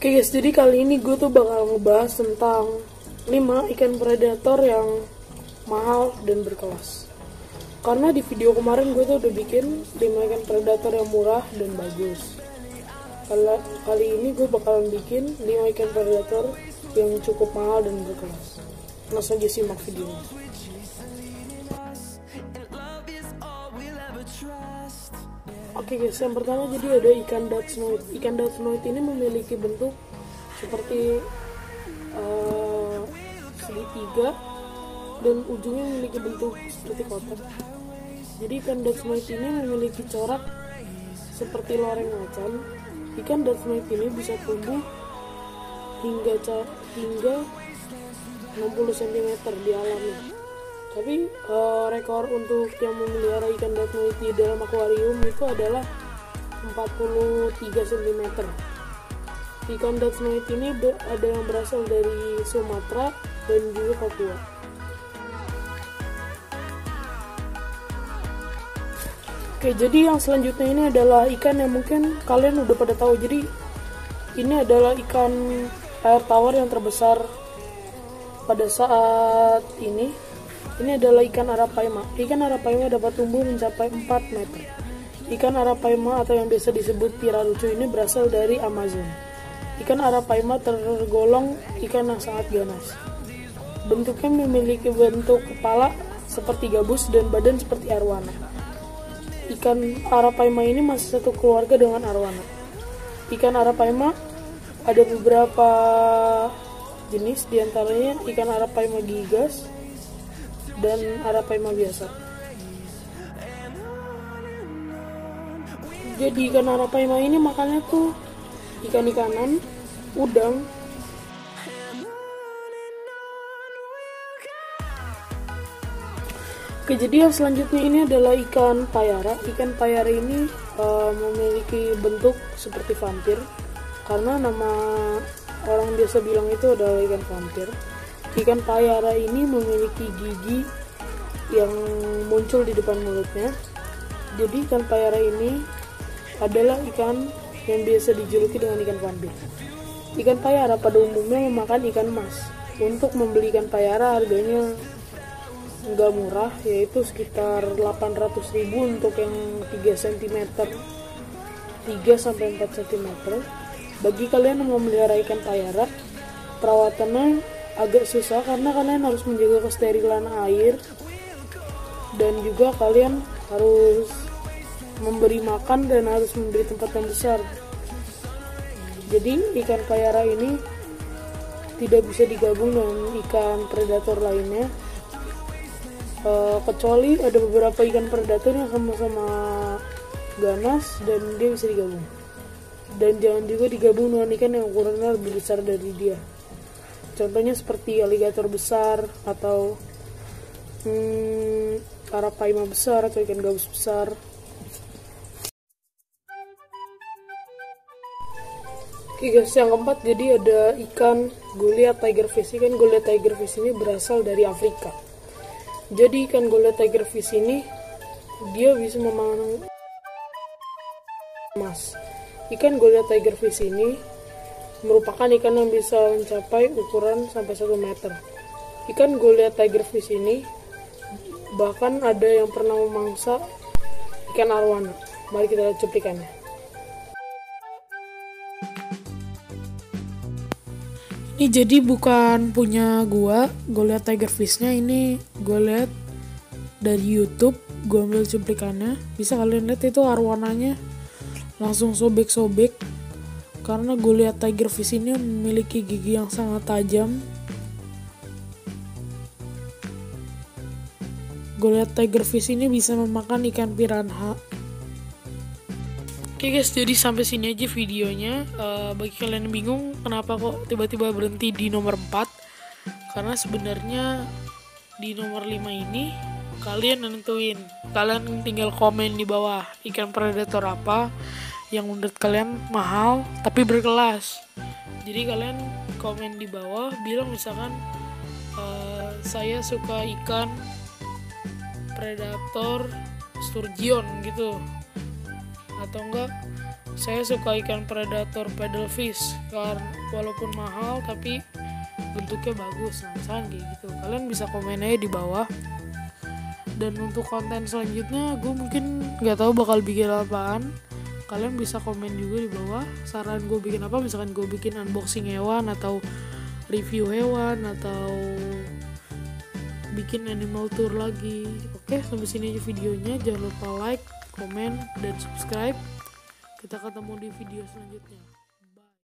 Oke guys, jadi kali ini gue tuh bakal ngebahas tentang 5 ikan predator yang mahal dan berkelas. Karena di video kemarin gue tuh udah bikin 5 ikan predator yang murah dan bagus. Kali, kali ini gue bakalan bikin 5 ikan predator yang cukup mahal dan berkelas. Langsung aja simak videonya. Oke guys, yang pertama jadi ada ikan Dutch Snout. Ikan Dutch Snout ini memiliki bentuk seperti uh, segitiga dan ujungnya memiliki bentuk seperti kotak. Jadi ikan Dutch Snout ini memiliki corak seperti loreng macan. Ikan Dutch Snout ini bisa tumbuh hingga hingga 60 cm di alamnya tapi uh, rekor untuk yang memelihara ikan Dartmouth di dalam akuarium itu adalah 43 cm ikan Dartmouth ini ada yang berasal dari Sumatera dan juga Papua. Oke, jadi yang selanjutnya ini adalah ikan yang mungkin kalian udah pada tahu. Jadi ini adalah ikan air tawar yang terbesar pada saat ini ini adalah ikan arapaima. Ikan arapaima dapat tumbuh mencapai 4 meter. Ikan arapaima atau yang biasa disebut pira lucu ini berasal dari Amazon. Ikan arapaima tergolong ikan yang sangat ganas. Bentuknya memiliki bentuk kepala seperti gabus dan badan seperti arwana. Ikan arapaima ini masih satu keluarga dengan arwana. Ikan arapaima ada beberapa jenis di antaranya ikan arapaima gigas, dan arapaima biasa jadi ikan arapaima ini makannya tuh ikan-ikanan udang Oke, jadi yang selanjutnya ini adalah ikan payara. Ikan payara ini uh, memiliki bentuk seperti vampir karena nama orang biasa bilang itu adalah ikan vampir. Ikan payara ini memiliki gigi yang muncul di depan mulutnya. Jadi ikan payara ini adalah ikan yang biasa dijuluki dengan ikan vampir. Ikan payara pada umumnya memakan ikan emas. Untuk membeli ikan payara harganya nggak murah, yaitu sekitar 800 ribu untuk yang 3 cm 3 sampai 4 cm. Bagi kalian yang memelihara ikan payara, perawatannya agak susah karena kalian harus menjaga kesterilan air. Dan juga kalian harus memberi makan dan harus memberi tempat yang besar. Jadi ikan payara ini tidak bisa digabung dengan ikan predator lainnya. E, kecuali ada beberapa ikan predator yang sama-sama ganas dan dia bisa digabung. Dan jangan juga digabung dengan ikan yang ukurannya lebih besar dari dia contohnya seperti aligator besar atau hmm, arapaima besar atau ikan gabus besar Oke guys, yang keempat jadi ada ikan Goliath tigerfish. Ikan Goliath tigerfish ini berasal dari Afrika. Jadi ikan Goliath tigerfish ini dia bisa memakan emas. Ikan Goliath tigerfish ini merupakan ikan yang bisa mencapai ukuran sampai 1 meter. Ikan Goliath tigerfish ini bahkan ada yang pernah memangsa ikan arwana. Mari kita lihat cuplikannya. Ini jadi bukan punya gua, Goliath tigerfishnya ini gue lihat dari YouTube, gue ambil cuplikannya. Bisa kalian lihat itu arwananya langsung sobek-sobek karena gue lihat tigerfish ini memiliki gigi yang sangat tajam gue lihat tigerfish ini bisa memakan ikan piranha Oke guys, jadi sampai sini aja videonya. Uh, bagi kalian yang bingung kenapa kok tiba-tiba berhenti di nomor 4 Karena sebenarnya di nomor 5 ini kalian nentuin. Kalian tinggal komen di bawah ikan predator apa yang menurut kalian mahal tapi berkelas. Jadi kalian komen di bawah bilang misalkan uh, saya suka ikan predator sturgeon gitu. Atau enggak saya suka ikan predator paddlefish karena walaupun mahal tapi bentuknya bagus nah gitu. Kalian bisa komen aja di bawah. Dan untuk konten selanjutnya gue mungkin nggak tahu bakal bikin apaan kalian bisa komen juga di bawah saran gue bikin apa. Misalkan gue bikin unboxing hewan atau review hewan atau bikin animal tour lagi. Oke sampai sini aja videonya. Jangan lupa like komen dan subscribe. Kita ketemu di video selanjutnya